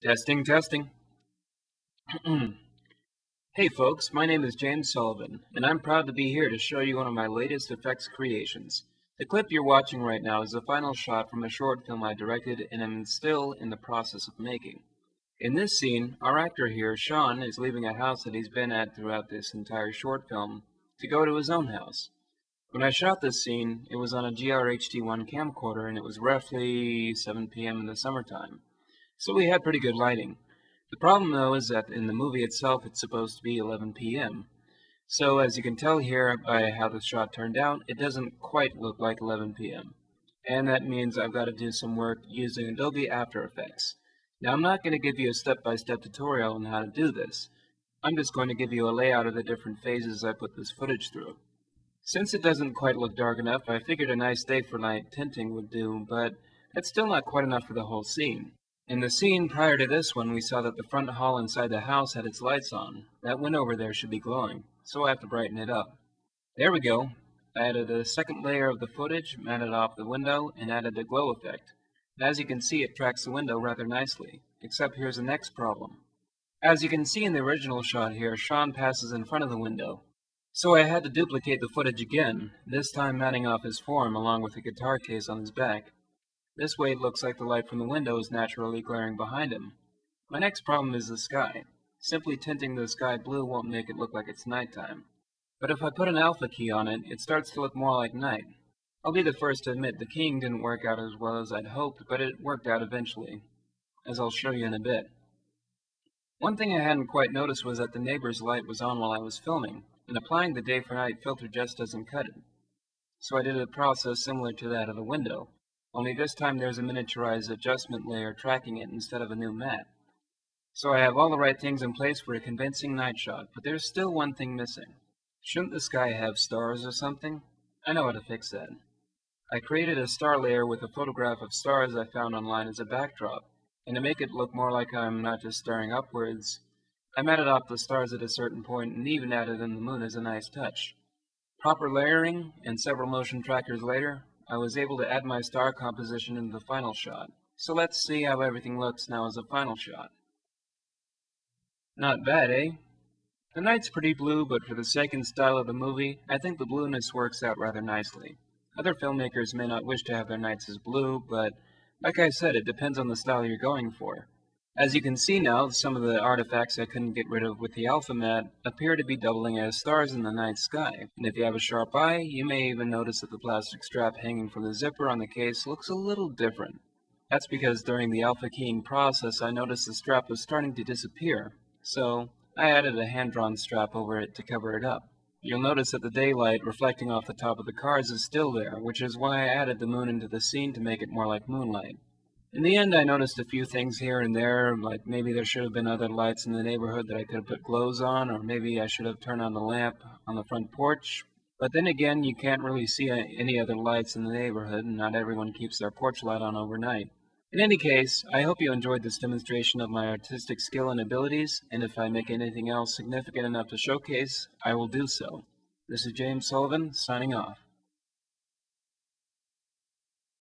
Testing, testing. hey folks, my name is James Sullivan, and I'm proud to be here to show you one of my latest effects creations. The clip you're watching right now is the final shot from a short film I directed and am still in the process of making. In this scene, our actor here, Sean, is leaving a house that he's been at throughout this entire short film to go to his own house. When I shot this scene, it was on a GR-HD1 camcorder and it was roughly 7 p.m. in the summertime so we had pretty good lighting. The problem though is that in the movie itself it's supposed to be 11 p.m. So as you can tell here by how the shot turned out, it doesn't quite look like 11 p.m. And that means I've got to do some work using Adobe After Effects. Now I'm not going to give you a step-by-step -step tutorial on how to do this. I'm just going to give you a layout of the different phases I put this footage through. Since it doesn't quite look dark enough, I figured a nice day for night tinting would do, but that's still not quite enough for the whole scene. In the scene prior to this one, we saw that the front hall inside the house had its lights on. That window over there should be glowing, so I have to brighten it up. There we go. I added a second layer of the footage, matted off the window, and added a glow effect. As you can see, it tracks the window rather nicely, except here's the next problem. As you can see in the original shot here, Sean passes in front of the window. So I had to duplicate the footage again, this time matting off his form along with the guitar case on his back. This way it looks like the light from the window is naturally glaring behind him. My next problem is the sky. Simply tinting the sky blue won't make it look like it's nighttime. But if I put an alpha key on it, it starts to look more like night. I'll be the first to admit the keying didn't work out as well as I'd hoped, but it worked out eventually, as I'll show you in a bit. One thing I hadn't quite noticed was that the neighbor's light was on while I was filming, and applying the day for night filter just doesn't cut it. So I did a process similar to that of the window, only this time there's a miniaturized adjustment layer tracking it instead of a new matte. So I have all the right things in place for a convincing night shot, but there's still one thing missing. Shouldn't the sky have stars or something? I know how to fix that. I created a star layer with a photograph of stars I found online as a backdrop, and to make it look more like I'm not just staring upwards, I matted off the stars at a certain point and even added in the moon as a nice touch. Proper layering, and several motion trackers later, I was able to add my star composition into the final shot. So let's see how everything looks now as a final shot. Not bad, eh? The night's pretty blue, but for the sake and style of the movie, I think the blueness works out rather nicely. Other filmmakers may not wish to have their nights as blue, but like I said, it depends on the style you're going for. As you can see now, some of the artifacts I couldn't get rid of with the alpha matte appear to be doubling as stars in the night sky. And if you have a sharp eye, you may even notice that the plastic strap hanging from the zipper on the case looks a little different. That's because during the alpha keying process, I noticed the strap was starting to disappear. So I added a hand-drawn strap over it to cover it up. You'll notice that the daylight reflecting off the top of the cars is still there, which is why I added the moon into the scene to make it more like moonlight. In the end, I noticed a few things here and there, like maybe there should have been other lights in the neighborhood that I could have put glows on, or maybe I should have turned on the lamp on the front porch. But then again, you can't really see any other lights in the neighborhood, and not everyone keeps their porch light on overnight. In any case, I hope you enjoyed this demonstration of my artistic skill and abilities, and if I make anything else significant enough to showcase, I will do so. This is James Sullivan, signing off.